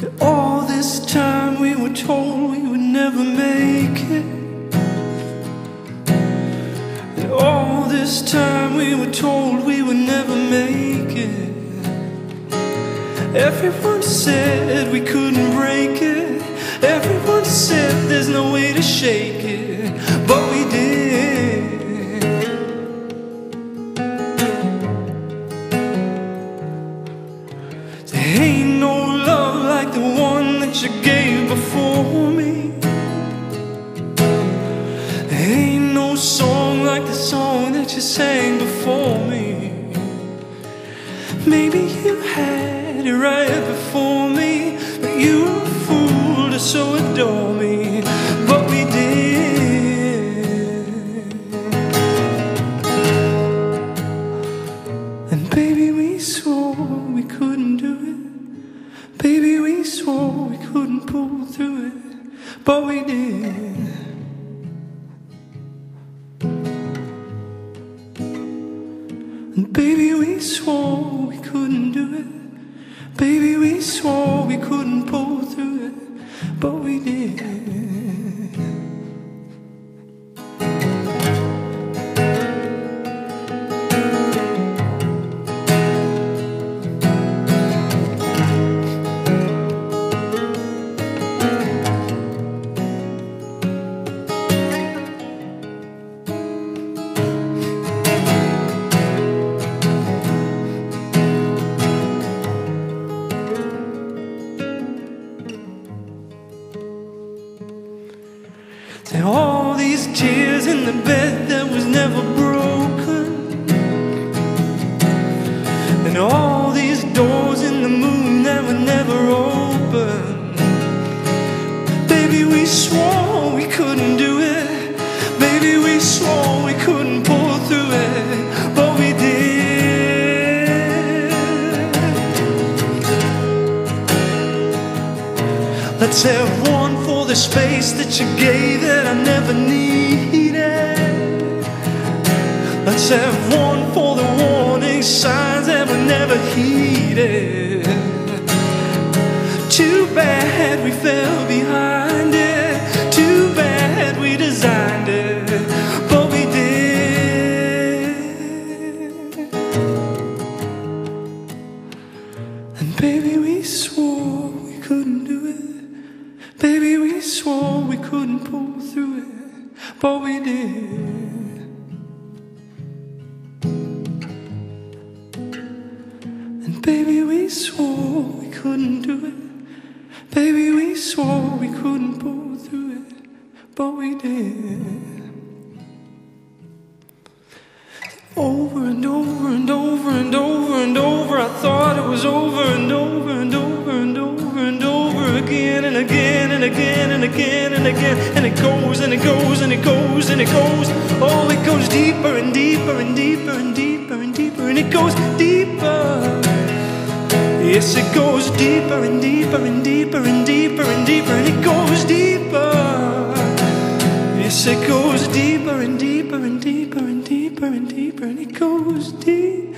That all this time we were told we would never make it. That all this time we were told we would never make it. Everyone said we couldn't break it. Everyone said there's no way to shake it. But you gave before me. There ain't no song like the song that you sang before me. Maybe you had it right before me, but you swore we couldn't pull through it, but we did. And baby, we swore we couldn't do it. Baby, we swore we couldn't pull Are all these tears in the bed that was never broken. Let's have one for the space that you gave that I never needed. Let's have one for the warning signs that were never heeded. Too bad we fell behind it. Too bad we designed it. But we did. And baby, we swore we couldn't do it. Baby, we swore we couldn't pull through it, but we did. And baby, we swore we couldn't do it. Baby, we swore we couldn't pull through it, but we did. Over and over and over and over and over, I thought it was over and over and over and over and over again and again and again and again and again. And it goes and it goes and it goes and it goes. Oh, it goes deeper and deeper and deeper and deeper and deeper and it goes deeper. Yes, it goes deeper and deeper and deeper and deeper and deeper and it goes deeper. Yes, it goes deeper and deeper and deeper and deeper and deeper and it goes deeper.